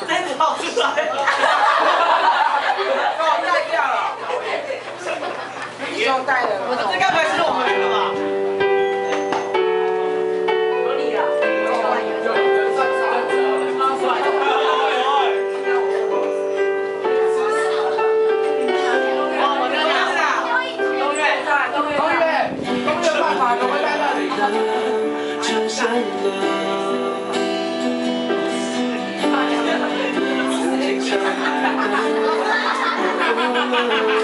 真的跑出来。了给我带掉了。不用带了 Oh.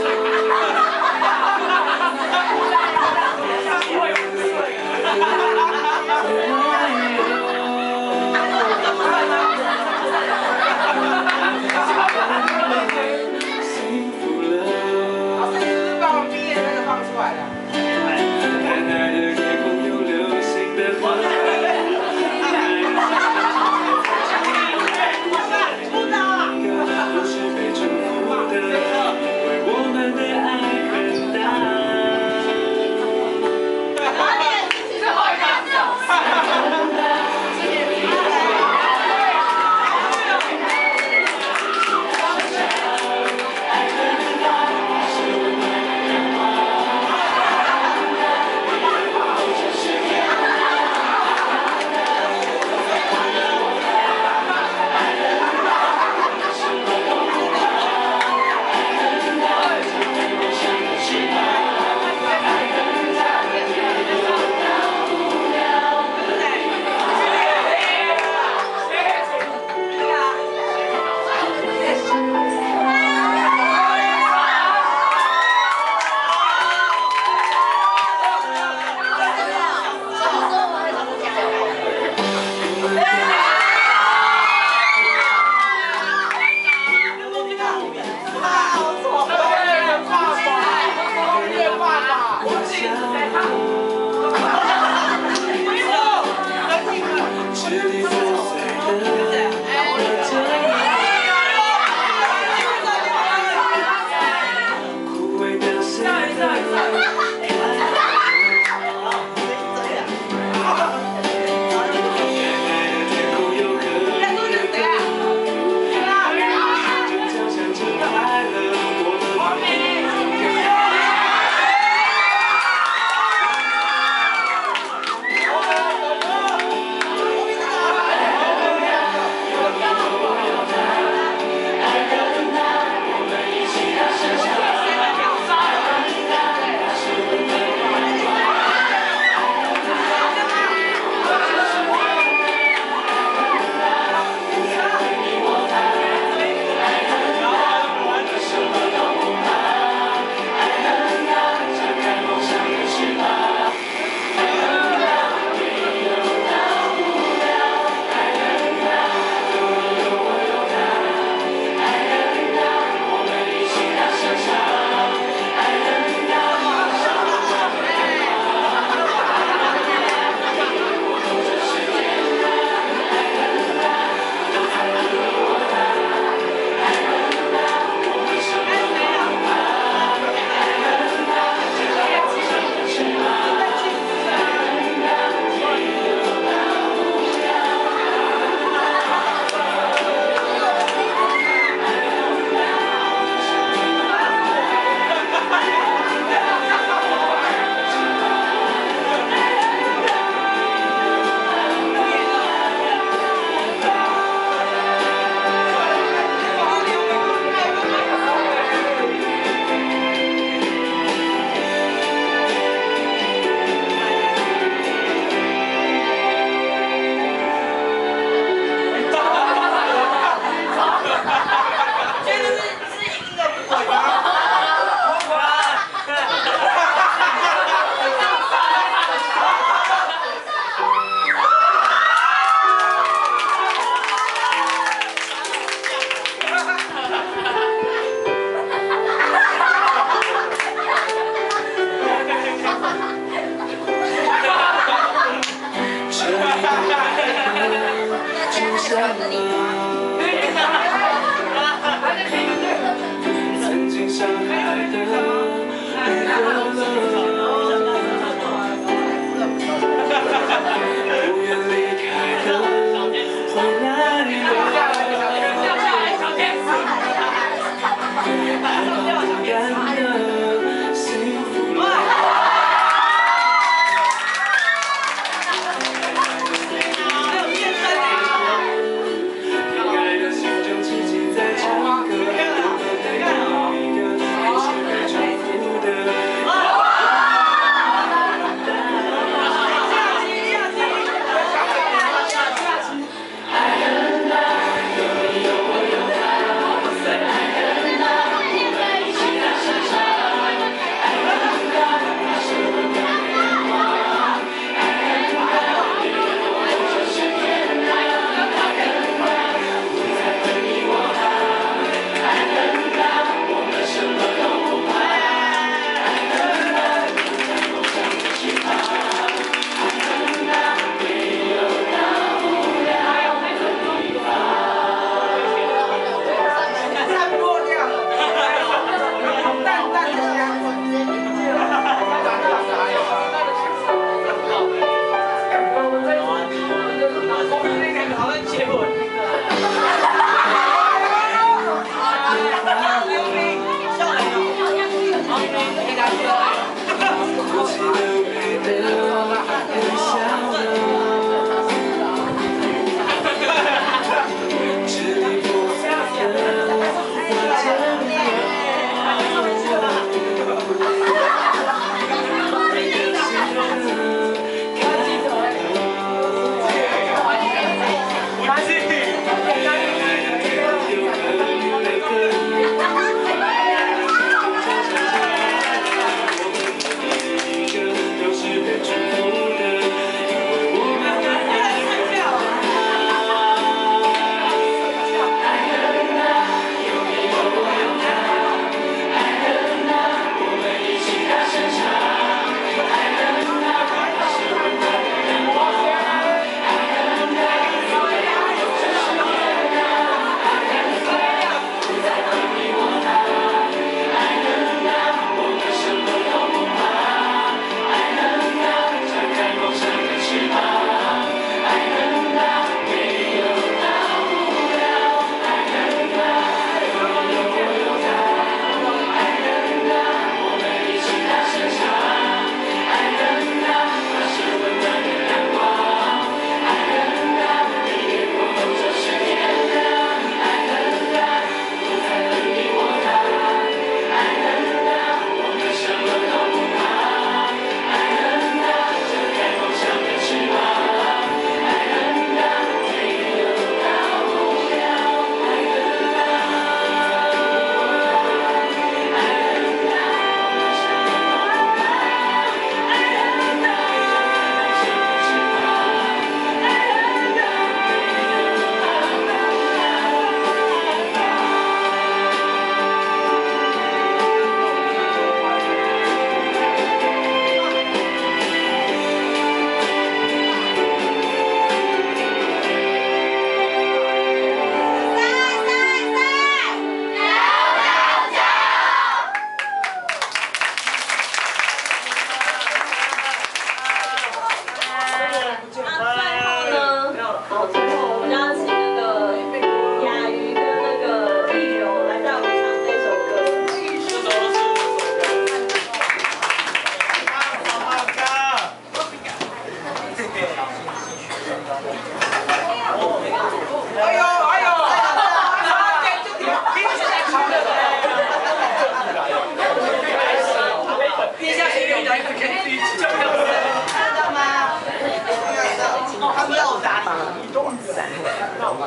So 里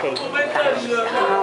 伞或给大家。